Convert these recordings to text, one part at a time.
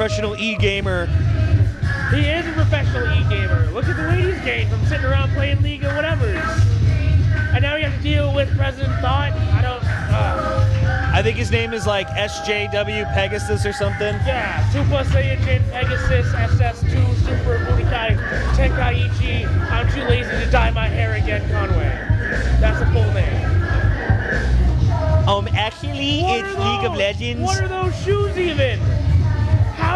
professional e-gamer. He is a professional e-gamer. Look at the weight he's gained from sitting around playing League of whatevers. And now he has to deal with President Thought. I don't. Uh, I think his name is like SJW Pegasus or something. yeah, Super Saiyan Pegasus SS2 Super Budokai Tenkaichi. I'm too lazy to dye my hair again, Conway. That's the full name. Um, actually, What it's League of? Legends. What are those shoes even?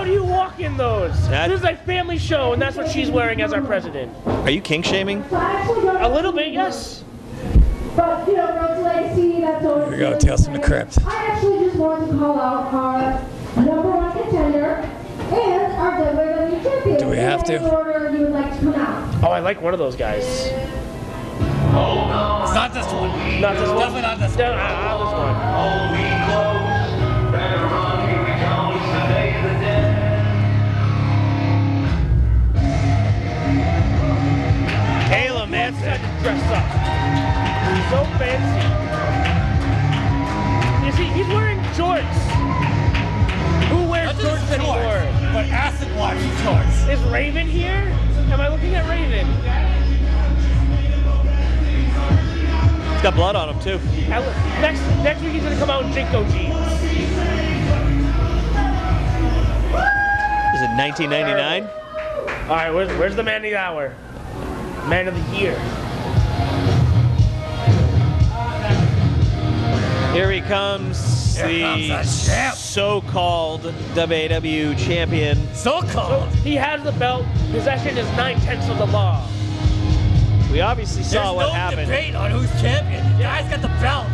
How do you walk in those? That- this is a family show, and that's what she's wearing as our president. Are you kink shaming? So I actually don't A little bit, yes. But, you know, Rose Lacey, that's always. We go, really Tales from the exciting. Crypt. I actually just wanted to call out our number one contender and our WWE champion. Do we have to? Order you would like to come out. Oh, I like one of those guys. It's not this one. Not this one. Definitely not this No, not, not this one. Got blood on him too. Next next week he's gonna come out in JNCO jeans. Is it 1999? All right, where's, where's the man of the hour? Man of the year. Here he comes, Here the comes the champ. so-called WAW champion. So So he has the belt. Possession is nine tenths of the law. We obviously saw There's what no happened. debate on who's champion. The guy's got the belt.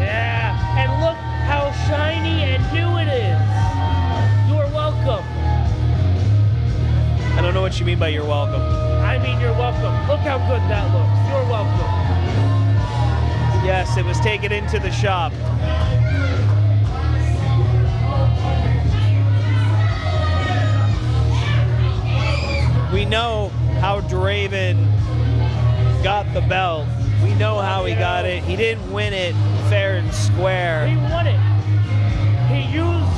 Yeah, and look how shiny and new it is. You're welcome. I don't know what you mean by you're welcome. I mean, you're welcome. Look how good that looks. You're welcome. Yes, it was taken into the shop. We know how Draven got the belt. We know how he got it. He didn't win it fair and square. He won it. He used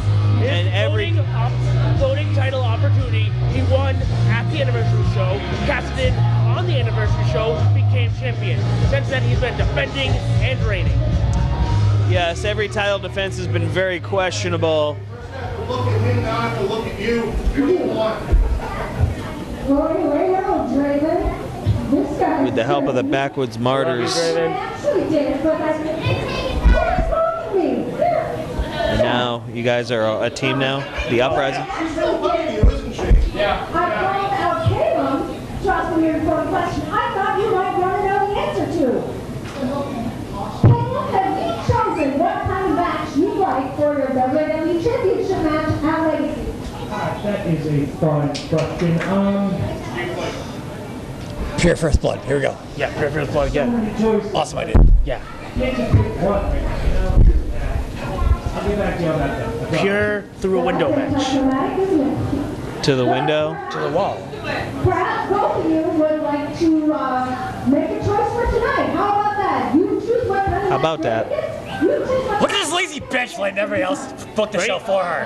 his And every- voting, op- voting title opportunity. He won at the anniversary show, cast it on the anniversary show, became champion. Since then, he's been defending and reigning. Yes, every title defense has been very questionable. Look at him, now I have look at you. You want? Well, anyway, hello, Draven. This guy. With the help of the Backwoods Martyrs. And now you guys are a team now, the Uprising. That is a fun question. Um, Pure first blood. Here we go. Yeah, pure first blood again. many. Awesome idea. Yeah. Can't just pick one. I'll get back to you on that then. I promise. Pure through a window match. Dramatic, isn't it? To the window. To the wall. Perhaps both of you would like to uh, make a choice for tonight. How about that? You choose what kind of How about that? You choose what Look at this lazy bitch letting everybody else book the Right? show for her.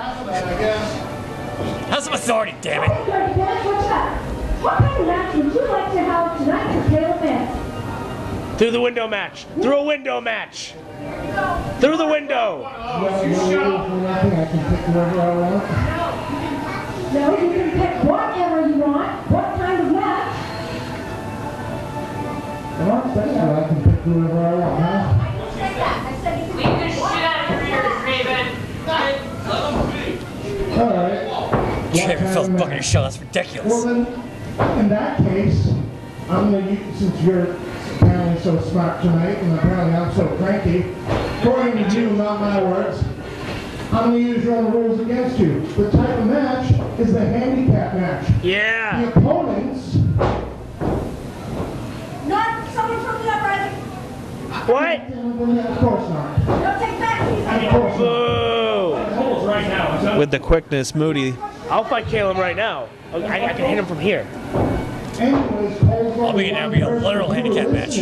Have some authority, damn it. Okay, Dennis, what you got? What kind of match would you like to have tonight for Caleb Manson? Through the window match. Through a window match. Through the window. Well, no rules or nothing. I can pick whoever I want. No, you can pick whatever you want. What kind of match? Well, that's good. I can pick whoever I want, huh? All right. What Can't even kind fill of the booking your match? show. That's Well ridiculous. then, in that case, I'm gonna, use, since you're apparently so smart tonight, and apparently I'm so cranky, according to you, not my words, I'm gonna use your own rules against you. The type of match is the handicap match. Yeah. The opponents, Not someone from the uprising. What? of course not. Don't take back these Of course not. Boo. With the quickness, Moody. I'll fight Caleb right now. I, I can hit him from here. Anyways, Cole's I'll be in there, be a literal handicap match.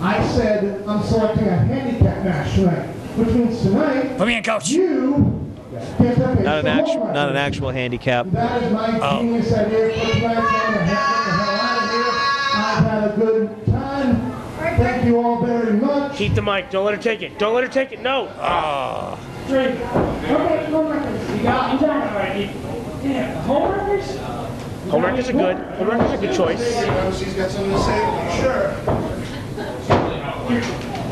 I said I'm selecting a handicap match tonight, which means tonight Put me in, coach. you Not an actual, not an actual handicap. That is my oh. genius idea for tonight's game. Get the hell out of here. I've had a good time. Thank you all very much. Keep the mic. Don't let her take it. Don't let her take it. No. Ah. Okay, homeworkers. You got you got it. Alright, Yeah, homeworkers? Homeworkers are good. Homeworkers are a good choice. She's got something to say. Sure.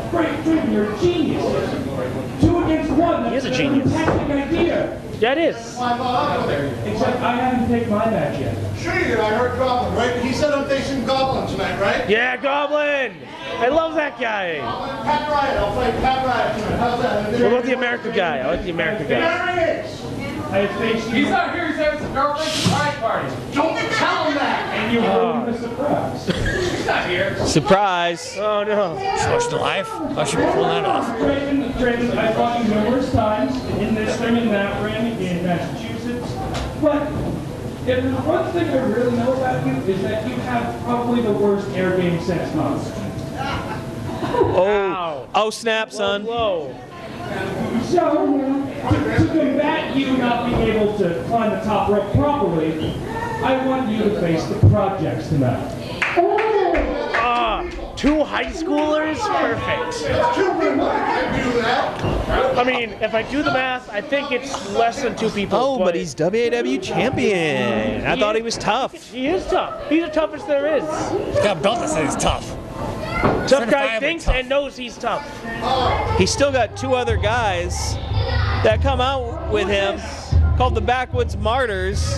Great, Drew, you're a genius. Two against one. He is a genius. fantastic idea. That is. I thought I'd go there. Except I haven't picked my match yet. Sure you did. I heard Goblin, right? He said I'm facing Goblin tonight, right? Yeah, Goblin. I love that guy. Pat Riot. I'll fight Pat Riot tonight. How's that? What about the American guy? I like the American guy. There he is. I faced you, He's not here. He's having some girlfriend surprise party. Don't tell him that. and you ruined oh. the surprise. He's not here. Surprise. Oh no. Watch the live. I should be pulling that off. Draven, Draven, I fought you numerous times in this ring and that ring in Massachusetts. But if there's one thing I really know about you is that you have probably the worst air game sex monster. Oh, oh snap, son. Whoa. So, to, to combat you not being able to climb the top rope properly, I want you to face the projects tonight. Two high schoolers? Perfect. Two people do that. I mean, if I do the math, I think it's less than two people. Oh, but he's WAW champion. I thought he was tough. He is tough. He's the toughest there is. He's got a belt that says he's tough. Tough guy thinks tough. and knows he's tough. He's still got two other guys that come out with him called the Backwoods Martyrs.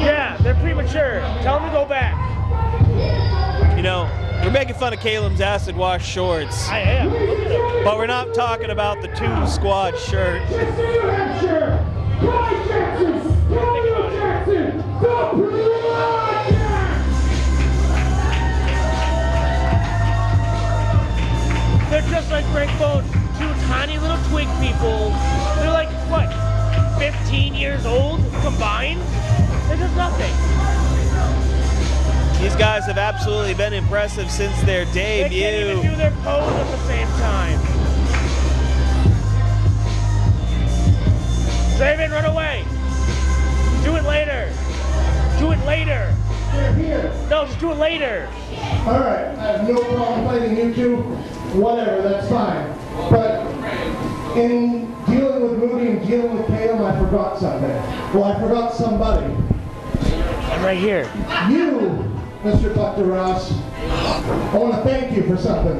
Yeah, they're premature. Tell them to go back. You know, we're making fun of Caleb's acid wash shorts, I am. Look at him. but we're not talking about the two squad shirt. New Hampshire, Guy Jackson, Guy Jackson, the Project! They're just like Greg Bone, two tiny little twig people. They're like, what, 15 years old combined? They're just nothing. These guys have absolutely been impressive since their debut. They can't even debut. do their pose at the same time. Draven, run away. Do it later. Do it later. They're here. No, just do it later. All right, I have no problem fighting you two. Whatever, that's fine. But in dealing with Moody and dealing with Caleb, I forgot something. Well, I forgot somebody. I'm right here. You, Mr. DeRoss, I want to thank you for something.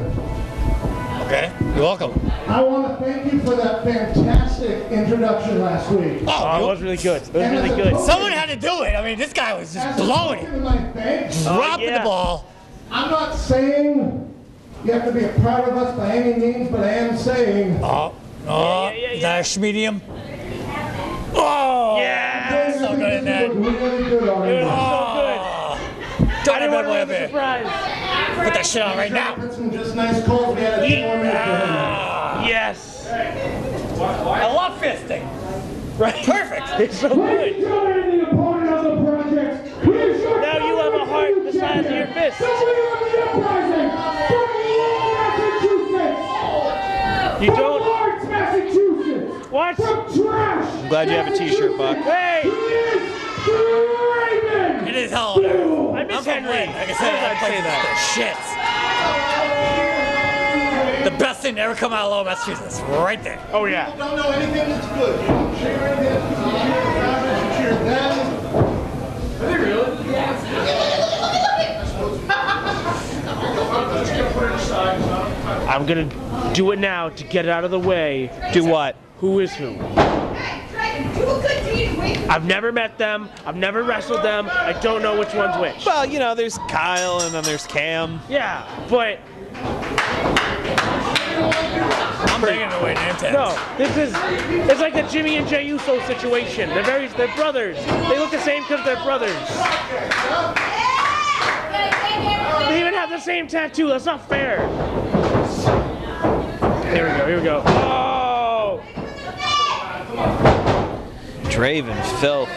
Okay. You're welcome. I want to thank you for that fantastic introduction last week. Oh, oh it was really good. It was really good. Someone had to do it. I mean, this guy was just blowing it. token of my thanks, oh, Dropping yeah. the ball. I'm not saying you have to be a part of us by any means, but I am saying Oh, oh, Yeah, yeah, yeah, is that a? Oh, Yeah. so good in that. Really good on It you. was Oh, so don't good. I didn't want to have ruin the surprise. Put that shit on right now. Put some just nice cold. We had a few more minutes. Ah, Yes. I love fisting. Right. Perfect. It's so good. and gentlemen, the opponent of the project, here's your Now you have a heart the size of your fist. The winner of the uprising from Lawrence, Massachusetts. You don't. Lawrence, Massachusetts. What? From Trash. Glad you have a t-shirt, Buck. Hey! He is Draven. It is hell. of I a- miss I'm from Henry. Lynn. Like I said, I'd I say play that. Shit. The best thing to ever come out of Lowell, Massachusetts. Right there. Oh yeah. Don't know anything that's good. You don't cheer anything that's good. You cheer the Mavericks, you cheer them. I'm gonna do it now to get it out of the way. Do what? Who is who? I've never met them. I've never wrestled them. I don't know which one's which. Well, you know, there's Kyle and then there's Cam. Yeah, but I'm bringing it away name tags. no, this is it's like the Jimmy and Jey Uso situation. They're very they're brothers. They look the same because they're brothers. They even have the same tattoo. That's not fair. Here we go. Here we go. Oh! Draven, filth.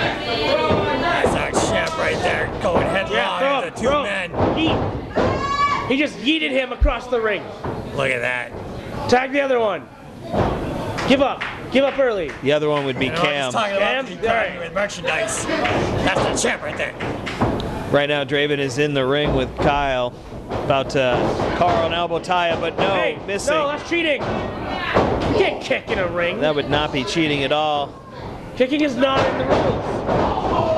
That's our champ right there. Going headlong Yeah, throw into two throw men. him. Eat. just yeeted him across the ring. Look at that. Tag the other one. Give up. Give up early. The other one would be You know, I'm Cam. just talking about Cam? the economy Alright. with merchandise. That's the champ right there. Right now, Draven is in the ring with Kyle, about to Carl and elbow tie but no, hey, missing. no, that's cheating. You can't kick in a ring. that would not be cheating at all. Kicking is not in the rules.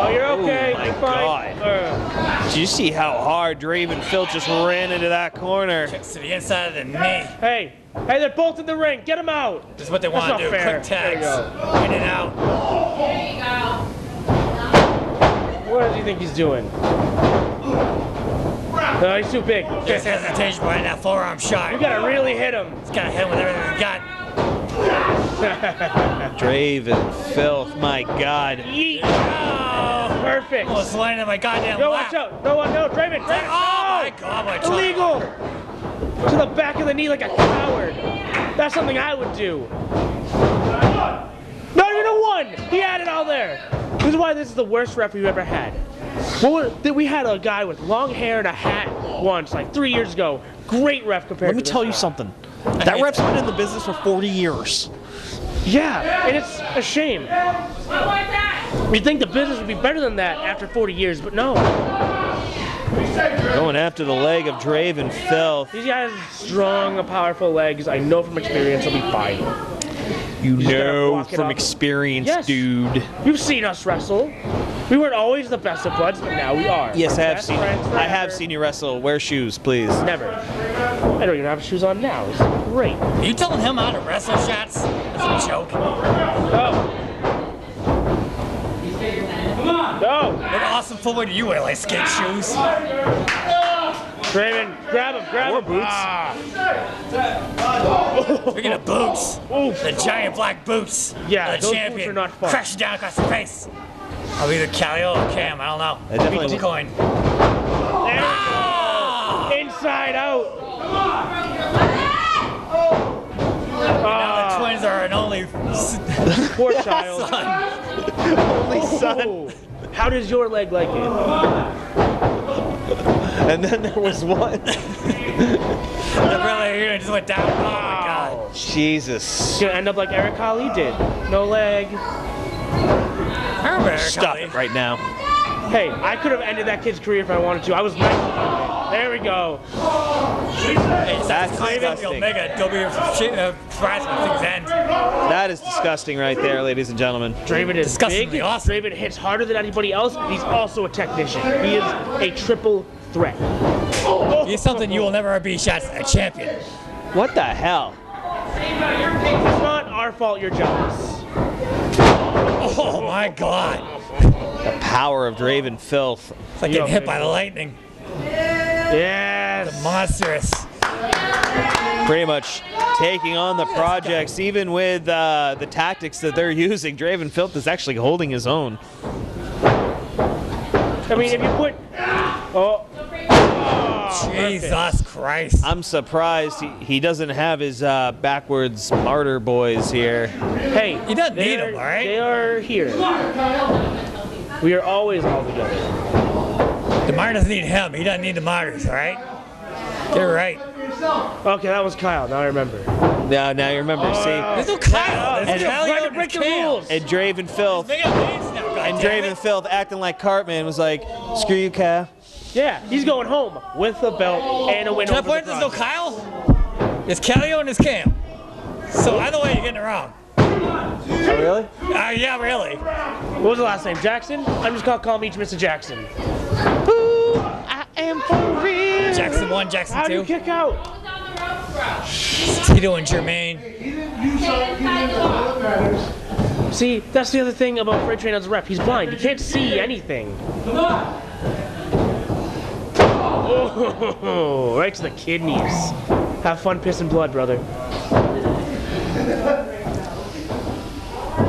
Oh, you're okay. Oh, my you're fine. God. Uh, Did you see how hard Draven Filth just ran into that corner? To the inside of the knee. hey, hey, they're both in the ring. Get them out. This is what they That's want to do. fair. Quick There you tags. In and out. What does he think he's doing? No, he's too big. There's hesitation behind that forearm shot. You gotta really hit him. He's got to hit him with everything he's got. Draven Filth, my God. Yeet. Oh! Perfect. Almost landed in my goddamn Yo, lap. watch out. No, no, Draven. Draven. Oh my god, my child. Illegal. To the back of the knee like a coward. That's something I would do. Not even a one. He had it all there. This is why this is the worst ref we've ever had. What we had a guy with long hair and a hat once, like three years ago. Great ref compared Let me tell this you something. That ref's been in the business for 40 years. Yeah, and it's a shame. You'd think the business would be better than that after 40 years, but no. Going after the leg of Draven Filth. These guys have strong, powerful legs. I know from experience they'll be fine. You just know from experience, Yes. dude. You've seen us wrestle. We weren't always the best of buds, but now we are. Yes, I have seen. I have seen you wrestle. Wear shoes, please. Never. I don't even have shoes on now. It's great. Are you telling him how to wrestle shots? That's a joke. Oh. No. What awesome footwear do you wear? Like skate shoes? Draven, grab him, grab Or him. boots. Ah. Speaking of boots, Oof. the giant black boots. Yeah, the those boots champion are not fun. crashing down across the face. I'll be either Calio or Cam. I don't know. I definitely- Flip coin. There we Ah! go. Inside out. Come on. Now Ah, the twins are an only poor child. son. Only son. How does your leg like it? And then there was one. The brother here just went down. Oh my god. Jesus. It's gonna end up like Eric Ali did. No leg. I remember Eric Stop Ali. it right now. Hey, I could have ended that kid's career if I wanted to. I was 19. There we go. Hey, That's that's claiming the disgusting. Omega. Don't be shit, uh, things end. That is disgusting right there, ladies and gentlemen. Draven is Disgustingly big. awesome. Draven hits harder than anybody else, but he's also a technician. He is a triple threat. He's something you will never be shots a champion. What the hell? It's not our fault you're jealous. Oh my god. The power of Draven Filth. It's like getting hit by the lightning. Yes. The Monstrous. Pretty much taking on the projects, even with uh, the tactics that they're using. Draven Filth is actually holding his own. I mean, if you put. Oh. Oh. Jesus Christ. I'm surprised he, he doesn't have his uh, Backwoods martyr boys here. Hey, He doesn't need them, 'em, all right? They are here. We are always all together. The Martyr doesn't need him. He doesn't need the Martyrs, all right? Get it right. Okay, that was Kyle. Now I remember. Now, now you remember, see, There's no Kyle. There's He's Calio trying to and break the rules. and Draven Filth, Make up names now, and goddammit. Draven Filth acting like Cartman was like, "Screw you, Cal." Yeah, he's going home with a belt and a win Can I over point the there's no Project. Kyle? It's Calio and it's Cam. So either way, you're getting it wrong. Oh, really? Uh, yeah, really. What was the last name? Jackson? I'm just gonna call him each Mr. Jackson. I am for real. Jackson 1, Jackson How do you 2. kick out? Tito and Jermaine. He didn't use our, he didn't look matters. See, that's the other thing about Fred Train as a rep. He's blind. He can't see anything. Oh, right to the kidneys. Have fun pissing blood, brother.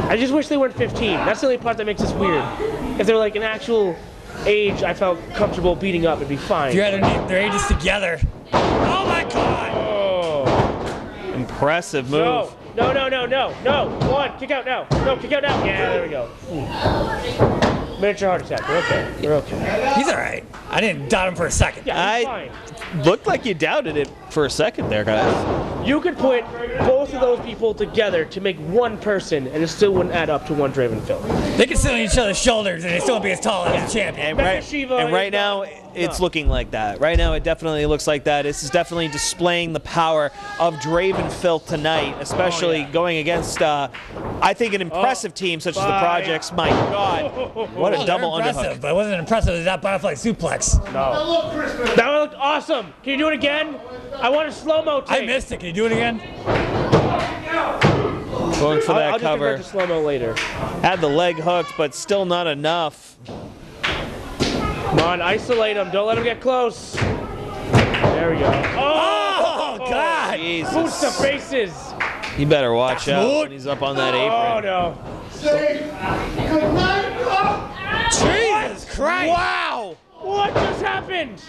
I just wish they weren't 15. That's the only part that makes this weird. If they were like an actual age I felt comfortable beating up, it'd be fine. If you had their, their ages together. Oh my god! Oh. Impressive move. No, no, no, no, no, no. One, kick out now. No, kick out now. Yeah, there we go. Miniature heart attack. We're okay. We're okay. He's alright. I didn't doubt him for a second. Yeah, he's I- fine. looked like you doubted it for a second there, guys. You could put both of those people together to make one person, and it still wouldn't add up to one Draven Filth. They could sit on each other's shoulders and they still be as tall as the champion. And right, Shiva and right is now, not- it's looking like that. Right now, it definitely looks like that. This is definitely displaying the power of Draven Filth tonight, especially Oh, yeah. going against, uh, I think, an impressive team such as the. Projects. My God, what a Well, double they're underhook. but it wasn't impressive as that butterfly suplex. Now look, Christmas. That one looked awesome. Can you do it again? I want a slow mo I missed it. Can you do it again? Going for I'll, that I'll just cover. convert to slow mo later. Had the leg hooked, but still not enough. Come on, isolate him. Don't let him get close. There we go. Oh, oh God! Boots Jesus. the faces. You better watch That's out when he's up on that Oh apron. no. Say good night. Oh. Jesus Christ! Wow! What just happened?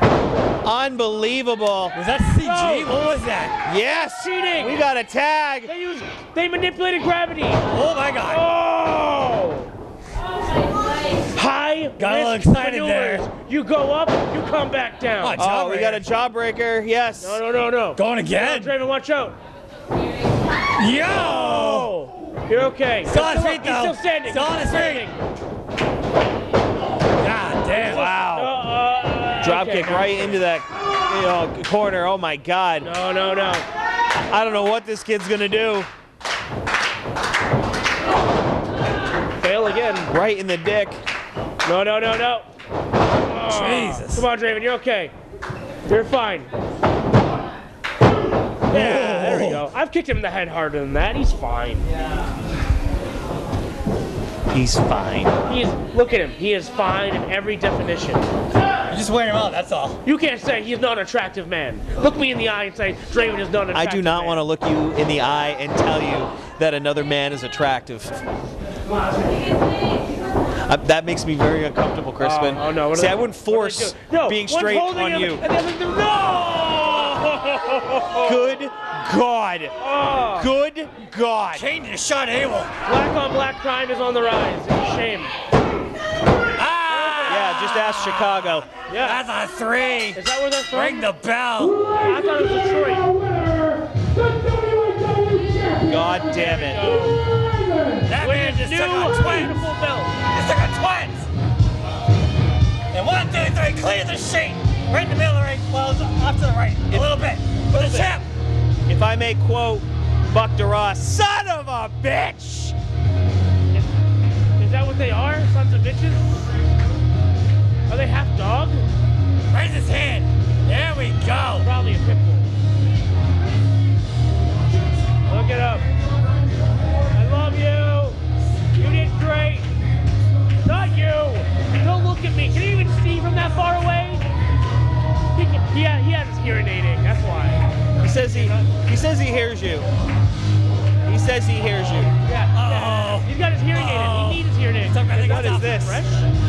Unbelievable. Was that CG? Oh. What was that? Yes! Cheating. We got a tag. They used. They manipulated gravity. Oh my God! Oh. High Got a risk excited maneuvers. there. You go up, you come back down. Oh, Oh, we got a jawbreaker. Yes. No, no, no, no. Going No, again? Draven, watch out. Yo! Oh, you're okay. Still on his feet, He's still standing. Still on his feet. Drop okay, kick right into that you know, corner. Oh my God. No, no, no. I don't know what this kid's gonna do. Fail again. Right in the dick. No, no, no, no. Oh, Jesus. Come on, Draven, you're okay. You're fine. Yeah, there we go. I've kicked him in the head harder than that. He's fine. Yeah. He's fine. He's look at him. He is fine in every definition. You're just wearing him out. That's all. You can't say he's not an attractive man. Look me in the eye and say Draven is not an I do not man. want to look you in the eye and tell you that another man is attractive. Uh, that makes me very uncomfortable, Crispin. Oh, oh, no. What See, they- I wouldn't what are they force no, being straight on him, you. And the other, no! Good God. Oh, Good God. Change to Sean Abel. black on black crime is on the rise. It's a shame. Yeah, just ask Chicago. Yeah. That's a three. Is that where they're from? Ring the bell. I thought it was Detroit. winner, the WWE Champion. God damn it. That With man his just took a twins. beautiful belt. Just took a twins. And one, two, three, clear the sheet. Right in the middle of the ring. Well, it's off to the right. A little bit. For the champ. If I may quote Buck DeRoss, son of a bitch. Is that what they are? Sons of bitches? Are they half dog? Raise his hand. There we go. Probably a pit bull. Look it up. I love you. You did great. Not you. Don't look at me. Can you even see from that far away? He, can, he, ha- he has his hearing aiding. That's why. He says he he says he hears you. He says he hears you. Yeah. Uh-oh. He's got his hearing aid in. He oh. needs his hearing aid. Something I think What it's is off this? Fresh?